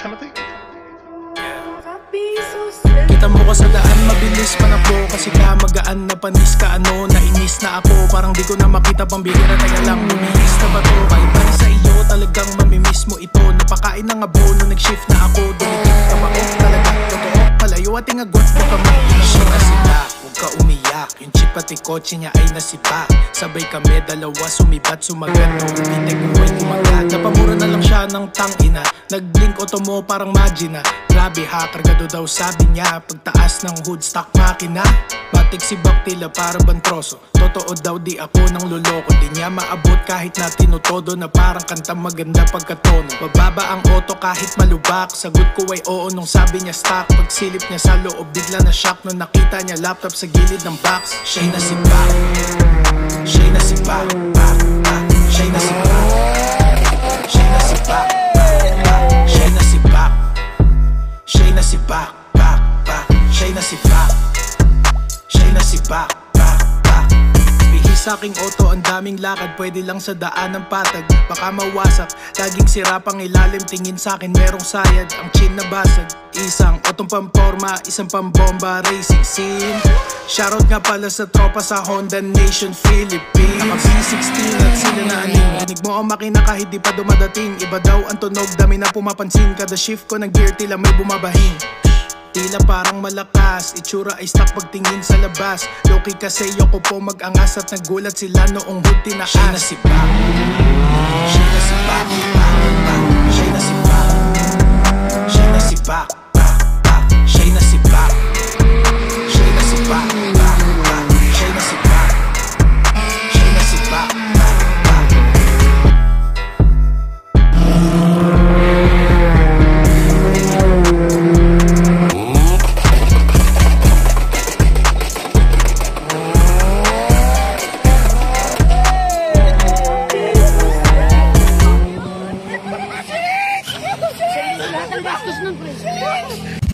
Timothy? Kita mo ko sa daan, mabilis pa na po. Kasi ka magaan na panis ka ano? Nainis na ako, parang di ko na makita pang bihira Kaya lang bumihis na ba to? Kaiba sa iyo, talagang mamimiss mo ito. Napakain ng abono, nag-shift na ako. Dumitik ka ba o talaga. Totoo Palayo ating agwat, baka mainit Siya na sila, huwag ka umiyak. Yung chip pati kotse niya ay nasipa. Sabay kami dalawa, sumibat, sumagat. No, umitik mo ay kumagat Napamura na lang siya ng tangina. Nag-blink auto mo parang magina Grabe ha, kargado daw sabi niya. Pagtaas ng hood stock makina. Matik si Baktila para bantroso Totoo daw di ako nang luloko Di niya maabot kahit na tinutodo Na parang kanta maganda pagkatono. Bababa ang auto kahit malubak. Sagot ko ay oo nung sabi niya stock. Pagsilip niya sa loob bigla na shock Nung nakita niya laptop sa gilid ng box. Siya'y nasipa Siya'y nasipa Siya'y nasipa Pak Bihis sa aking auto, ang daming lakad. Pwede lang sa daan ng patag Baka mawasak, laging sira pang ilalim Tingin sa akin merong sayad. Ang chin na basag Isang otong pamporma, isang pambomba Racing scene. Shoutout nga pala sa tropa sa Honda Nation Philippines. Naka B16 at sila na aning Rinig mo. Ang makina kahit di pa dumadating Iba daw ang tunog, dami na pumapansin Kada shift ko ng gear tila may bumabahing Tila parang malakas Itsura ay stock pagtingin sa labas. Loki kasi yoko po mag-angas At nagulat sila noong hood tinaas Siya na si Pop Siya na si Pop Obrigado,